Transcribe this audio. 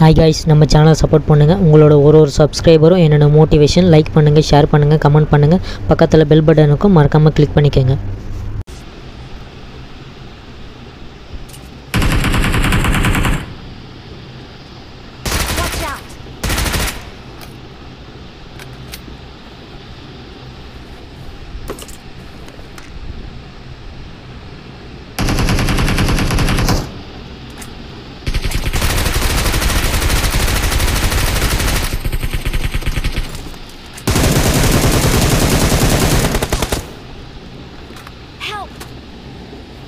Hi guys நம்ம சேனலை support பண்ணுங்கள் உங்களோட ஒரு ஒரு சப்ஸ்கிரைபரும் என்னோட மோட்டிவேஷன் லைக் பண்ணுங்கள் ஷேர் பண்ணுங்கள் கமெண்ட் பண்ணுங்கள் பக்கத்தில் பெல் பட்டனுக்கும் மறக்காமல் கிளிக் பண்ணிக்கோங்க.